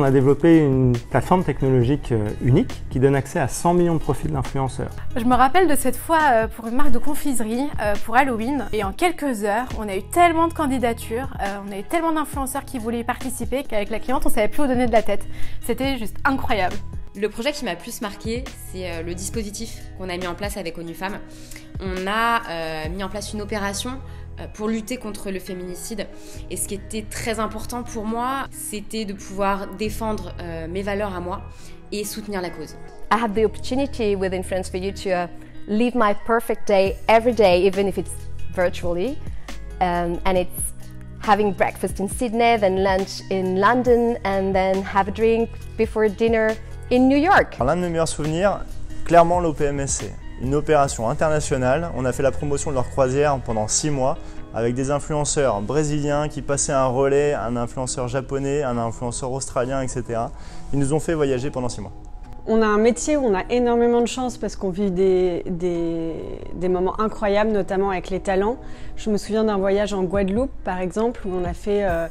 On a développé une plateforme technologique euh, unique qui donne accès à 100 millions de profils d'influenceurs. Je me rappelle de cette fois euh, pour une marque de confiserie euh, pour Halloween et en quelques heures, on a eu tellement de candidatures, on a eu tellement d'influenceurs qui voulaient y participer qu'avec la cliente, on savait plus où donner de la tête. C'était juste incroyable. Le projet qui m'a plus marqué, c'est le dispositif qu'on a mis en place avec ONU Femmes. On a mis en place une opération euh, pour lutter contre le féminicide. Et ce qui était très important pour moi, c'était de pouvoir défendre euh, mes valeurs à moi et soutenir la cause. I have the opportunity with Influence for You to uh, live my perfect day every day, even if it's virtually. Um, and it's having breakfast in Sydney, then lunch in London, and then have a drink before dinner in New York. L'un de mes meilleurs souvenirs, clairement l'OPMSC une opération internationale. On a fait la promotion de leur croisière pendant six mois avec des influenceurs brésiliens qui passaient un relais, un influenceur japonais, un influenceur australien, etc. Ils nous ont fait voyager pendant six mois. On a un métier où on a énormément de chance parce qu'on vit des, des, moments incroyables, notamment avec les talents. Je me souviens d'un voyage en Guadeloupe, par exemple, où on a fait euh,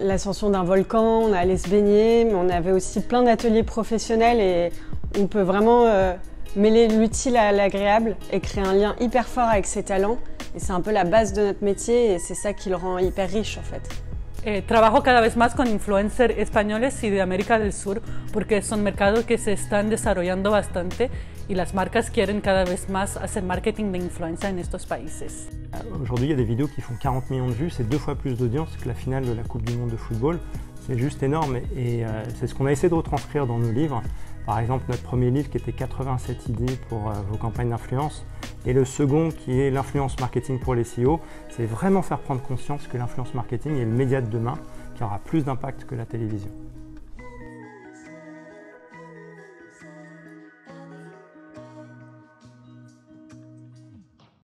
l'ascension d'un volcan, on a allé se baigner, mais on avait aussi plein d'ateliers professionnels et on peut vraiment... Euh, mêler l'utile à l'agréable et créer un lien hyper fort avec ses talents. Et c'est un peu la base de notre métier et c'est ça qui le rend hyper riche en fait. Eh, trabajo cada vez más con influencers españoles y de América del Sur porque son mercados que se están desarrollando bastante y las marcas quieren cada vez más hacer marketing de influencia en estos países. Aujourd'hui, il y a des vidéos qui font 40 millions de vues, c'est deux fois plus d'audience que la finale de la Coupe du Monde de football. C'est juste énorme et euh, c'est ce qu'on a essayé de retranscrire dans nos livres. Par exemple, notre premier livre qui était 87 idées pour euh, vos campagnes d'influence et le second qui est l'influence marketing pour les CEO, c'est vraiment faire prendre conscience que l'influence marketing est le média de demain qui aura plus d'impact que la télévision.